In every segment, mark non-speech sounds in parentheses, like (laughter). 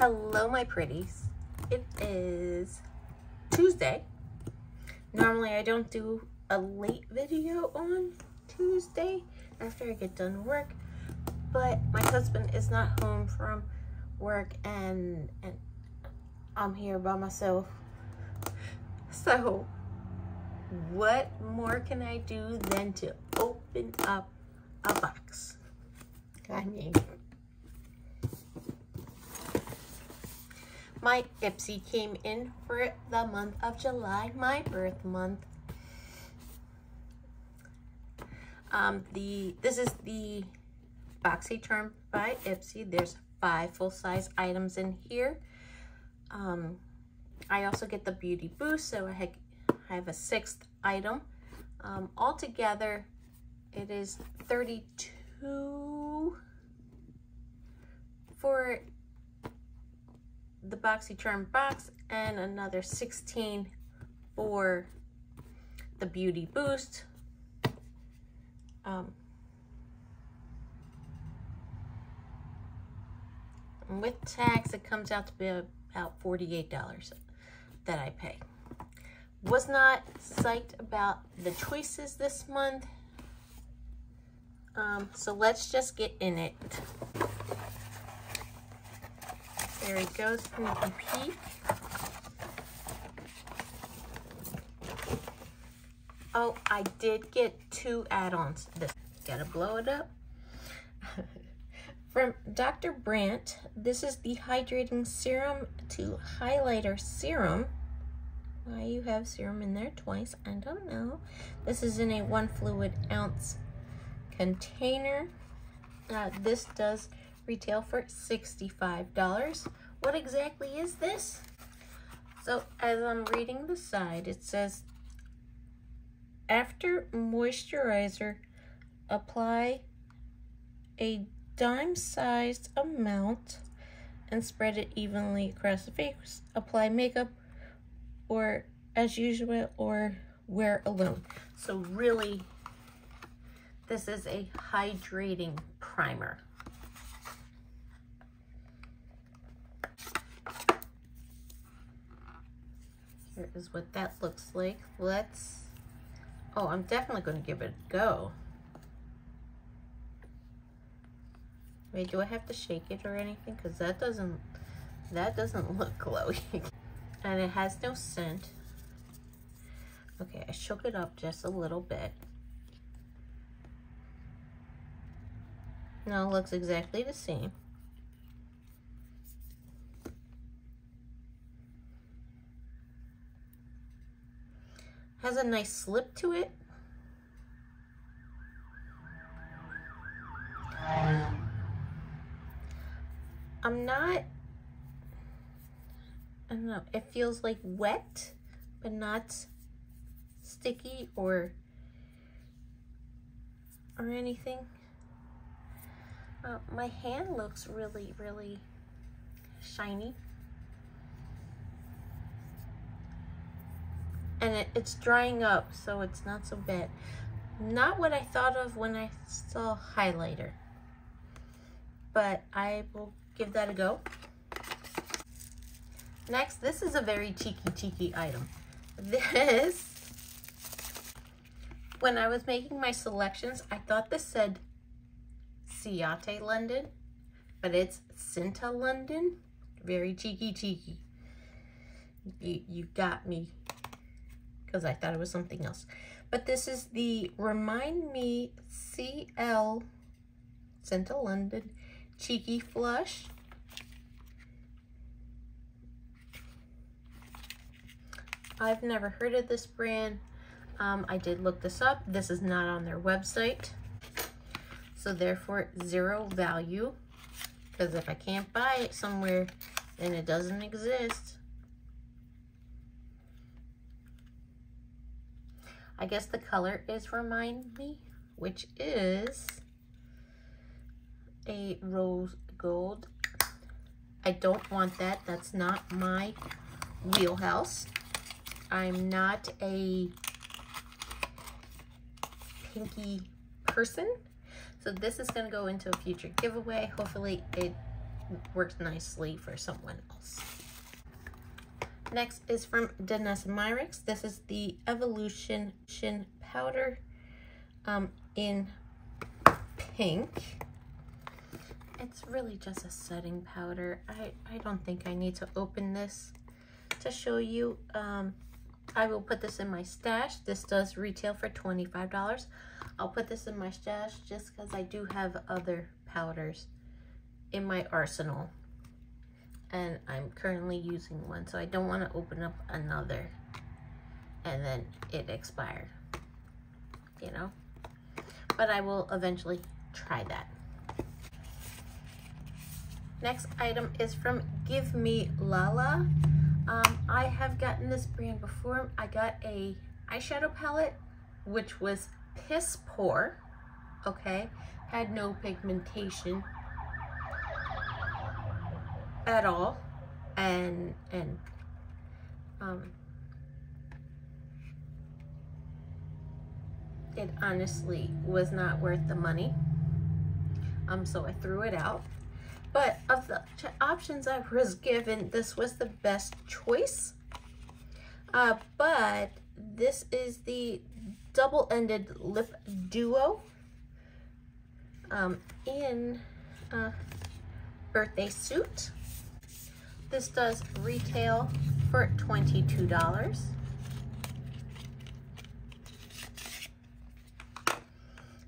Hello, my pretties. It is Tuesday. Normally, I don't do a late video on Tuesday after I get done work, but my husband is not home from work and, and I'm here by myself. So, what more can I do than to open up a box? I mean, my Ipsy came in for the month of July, my birth month. Um, the This is the boxy BoxyCharm by Ipsy. There's five full-size items in here. Um, I also get the Beauty Boost, so I have a sixth item. Um, altogether, it is 32 for the BoxyCharm box and another 16 for the Beauty Boost. Um, with tax, it comes out to be about $48 that I pay. Was not psyched about the choices this month. Um, so let's just get in it. There it goes. Oh, I did get two add-ons. This gotta blow it up. (laughs) From Dr. Brandt, this is the Hydrating Serum to Highlighter Serum. Why you have serum in there twice, I don't know. This is in a one fluid ounce container. Uh, this does retail for $65. What exactly is this? So as I'm reading the side, it says, after moisturizer, apply a dime-sized amount and spread it evenly across the face. Apply makeup or as usual or wear alone. So really, this is a hydrating primer. Here is what that looks like. Let's, oh, I'm definitely going to give it a go. Wait, do I have to shake it or anything? Because that doesn't, that doesn't (laughs) look glowy. and it has no scent. Okay, I shook it up just a little bit. Now it looks exactly the same. Has a nice slip to it. I'm not, I don't know, it feels like wet, but not sticky or, or anything. Uh, my hand looks really, really shiny. And it, it's drying up, so it's not so bad. Not what I thought of when I saw highlighter, but I will give that a go. Next, this is a very cheeky, cheeky item. This, when I was making my selections, I thought this said Ciate London, but it's Cinta London. Very cheeky, cheeky. You, you got me because I thought it was something else. But this is the Remind Me CL Central London Cheeky Flush. I've never heard of this brand. Um, I did look this up. This is not on their website. So therefore, zero value. Because if I can't buy it somewhere, then it doesn't exist. I guess the color is Remind Me, which is a rose gold. I don't want that. That's not my wheelhouse. I'm not a pinky person. So this is going to go into a future giveaway. Hopefully it works nicely for someone else. Next is from Danessa This is the Evolution Shin Powder um, in pink. It's really just a setting powder. I, I don't think I need to open this to show you. Um, I will put this in my stash. This does retail for $25. I'll put this in my stash just because I do have other powders in my arsenal. And I'm currently using one, so I don't want to open up another and then it expired, you know? But I will eventually try that. Next item is from Give Them Lala. Um, I have gotten this brand before. I got a eyeshadow palette, which was piss poor, okay? Had no pigmentation at all. And, and, um, it honestly was not worth the money. Um, so I threw it out. But of the options I was given, this was the best choice. Uh, but this is the double-ended lip duo um, in a birthday suit. This does retail for $22.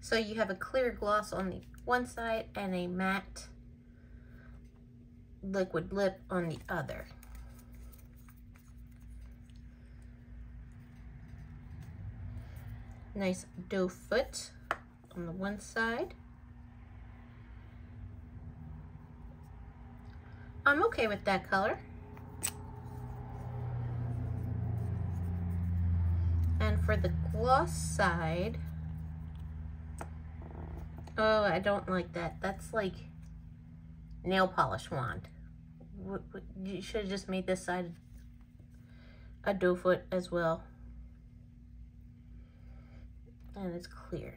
So you have a clear gloss on the one side and a matte liquid lip on the other. Nice doe foot on the one side. I'm okay with that color. And for the gloss side, oh, I don't like that. That's like nail polish wand. You should have just made this side a doe foot as well. And it's clear.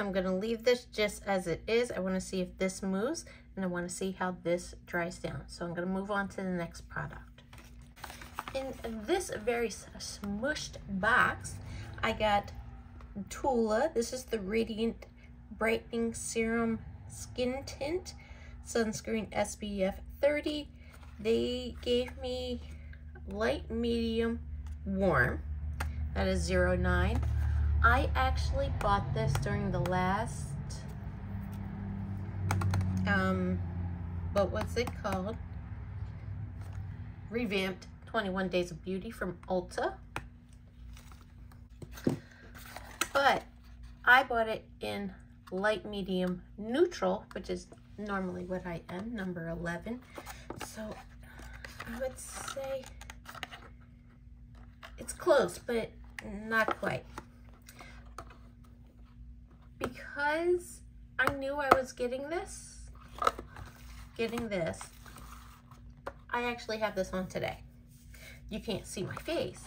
I'm going to leave this just as it is. I want to see if this moves and I want to see how this dries down. So I'm going to move on to the next product. In this very smushed box, I got Tula. This is the Radiant Brightening Serum Skin Tint Sunscreen SPF 30. They gave me light, medium, warm. That is 09. I actually bought this during the last, um, what was it called? Revamped 21 Days of Beauty from Ulta. But I bought it in light, medium, neutral, which is normally what I am, number 11. So I would say it's close, but not quite. Because I knew I was getting this, getting this, I actually have this on today. You can't see my face,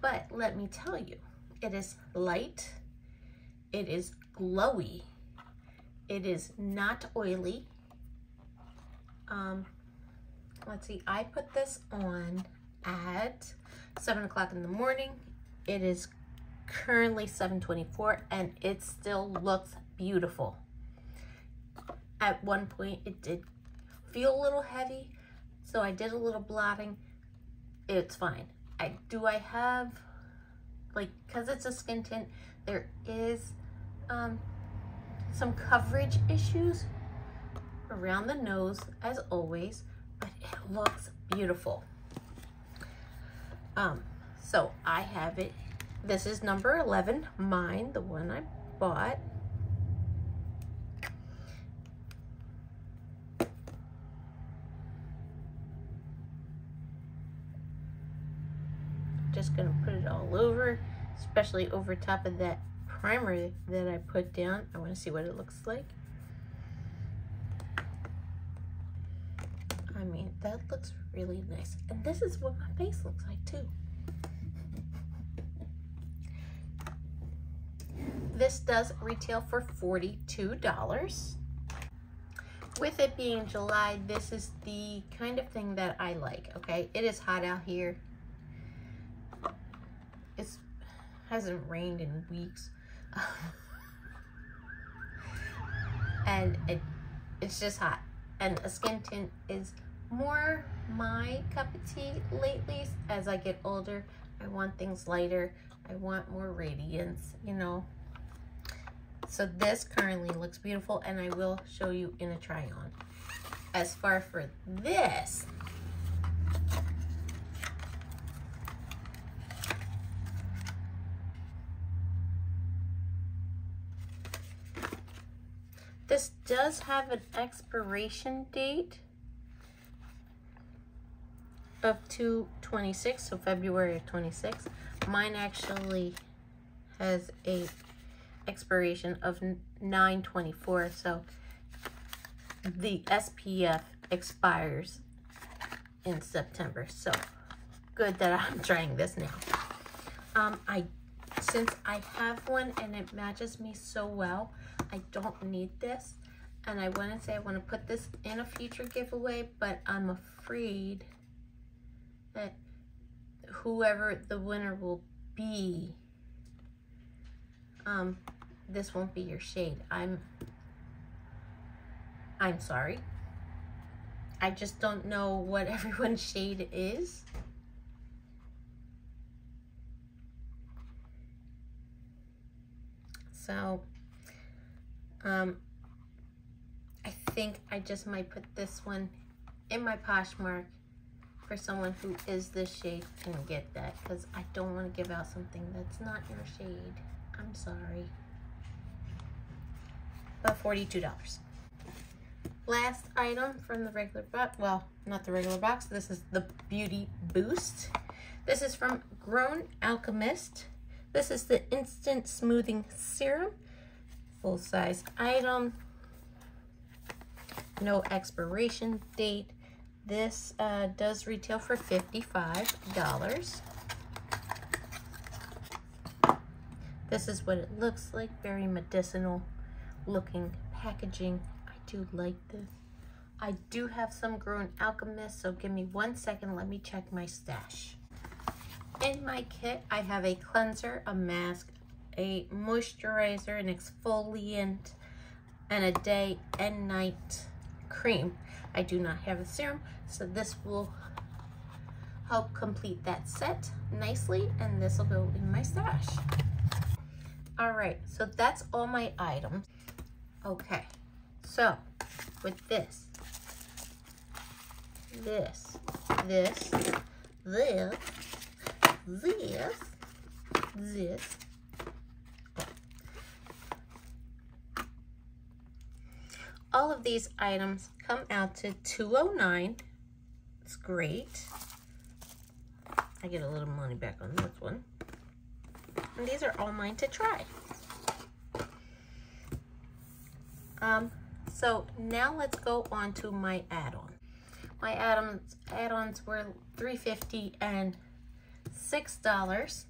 but let me tell you, it is light, it is glowy, it is not oily. Um, let's see, I put this on at 7 o'clock in the morning. It is currently 7.24 and it still looks beautiful. At one point it did feel a little heavy, so I did a little blotting. It's fine. I Do I have, like, because it's a skin tint, there is um, some coverage issues around the nose as always, but it looks beautiful. Um, so I have it. This is number 11, mine, the one I bought. Just gonna put it all over, especially over top of that primer that I put down. I want to see what it looks like. I mean, that looks really nice. And this is what my face looks like too. This does retail for $42. With it being July, this is the kind of thing that I like, okay? It is hot out here. It hasn't rained in weeks. and it it's just hot. And a skin tint is more my cup of tea lately as I get older. I want things lighter. I want more radiance, you know. So this currently looks beautiful and I will show you in a try on. As far for this, This does have an expiration date of 226, so February of 26. Mine actually has a expiration of 924, so the SPF expires in September. So good that I'm trying this now. Um, I since I have one and it matches me so well, I don't need this. And I want to say I want to put this in a future giveaway, but I'm afraid that whoever the winner will be, um, this won't be your shade. I'm, I'm sorry. I just don't know what (laughs) everyone's shade is. So, um, I think I just might put this one in my Poshmark for someone who is this shade can get that because I don't want to give out something that's not your shade. I'm sorry. But $42. Last item from the regular box, well, not the regular box, this is the Beauty Boost. This is from Grown Alchemist. This is the Instant Smoothing Serum. Full size item. No expiration date. This uh, does retail for $55. This is what it looks like. Very medicinal looking packaging. I do like this. I do have some Grown Alchemist, so give me one second. Let me check my stash. In my kit, I have a cleanser, a mask, a moisturizer, an exfoliant, and a day and night cream. I do not have a serum, so this will help complete that set nicely, and this will go in my stash. All right, so that's all my items. Okay, so with this, this, this, this, this, this, all of these items come out to 209 It's great. I get a little money back on this one. And these are all mine to try. Um, so now let's go on to my add-on. My add-ons add-ons were 350 and $6.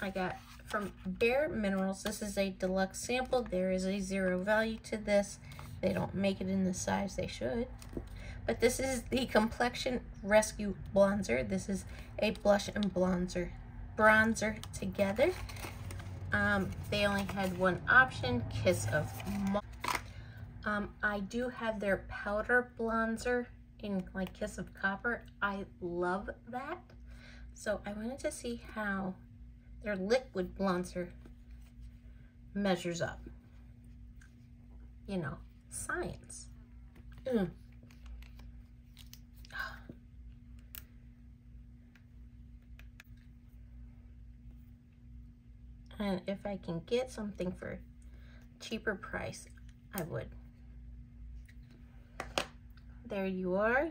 I got from Bare Minerals. This is a deluxe sample. There is a zero value to this. They don't make it in the size they should. But this is the Complexion Rescue Bronzer. This is a blush and bronzer, bronzer together. Um, they only had one option, Kiss of um, I do have their powder bronzer in like Kiss of Copper. I love that. So I wanted to see how their liquid bronzer measures up. You know, science. Mm. And if I can get something for cheaper price, I would. There you are.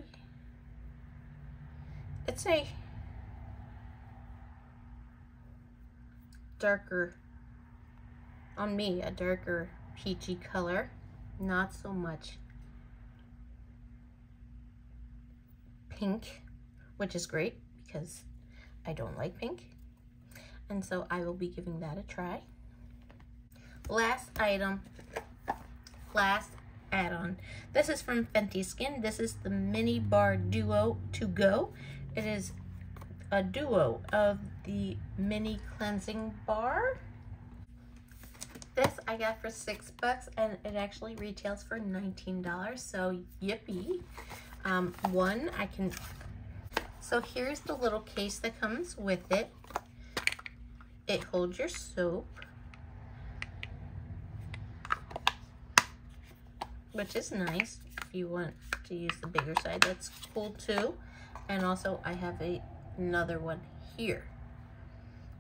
It's a darker, on me, a darker peachy color. Not so much pink, which is great because I don't like pink. And so I will be giving that a try. Last item, last add-on. This is from Fenty Skin. This is the Mini Bar Duo To Go. It is a duo of the mini cleansing bar. This I got for six bucks and it actually retails for $19. So yippee. Um, one, I can, so here's the little case that comes with it. It holds your soap. Which is nice. If you want to use the bigger side, that's cool too. And also I have a, another one here.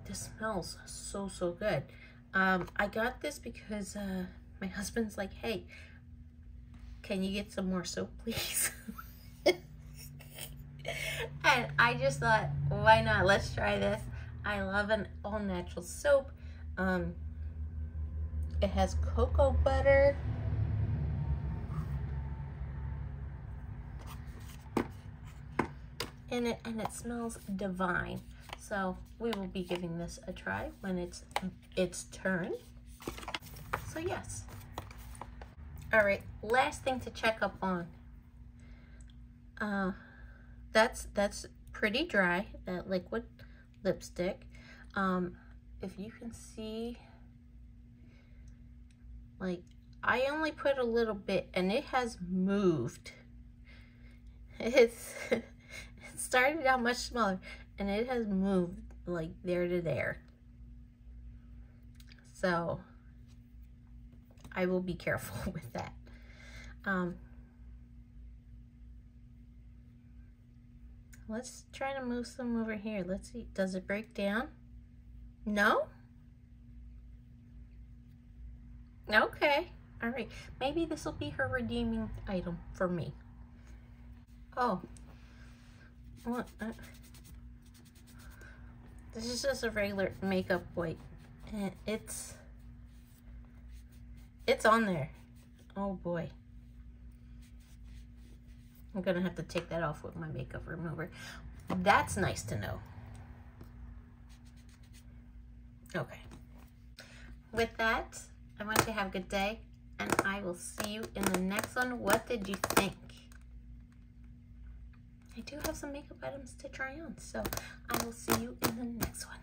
This smells so, so good. Um, I got this because uh, my husband's like, hey, can you get some more soap, please? (laughs) and I just thought, why not? Let's try this. I love an all natural soap. Um, it has cocoa butter. In it and it smells divine. So we will be giving this a try when it's its turn. So yes. All right, last thing to check up on. Uh, that's that's pretty dry, that liquid lipstick. Um, if you can see, like, I only put a little bit and it has moved. (laughs) It's, it started out much smaller and it has moved like there to there. So I will be careful (laughs) with that. Um, let's try to move some over here. Let's see. Does it break down? No? Okay. All right. Maybe this will be her redeeming item for me. Oh. What? This is just a regular makeup wipe. And it's... It's on there. Oh boy. I'm gonna have to take that off with my makeup remover. That's nice to know. Okay. With that, I want you to have a good day, and I will see you in the next one. What did you think? I do have some makeup items to try on, so I will see you in the next one.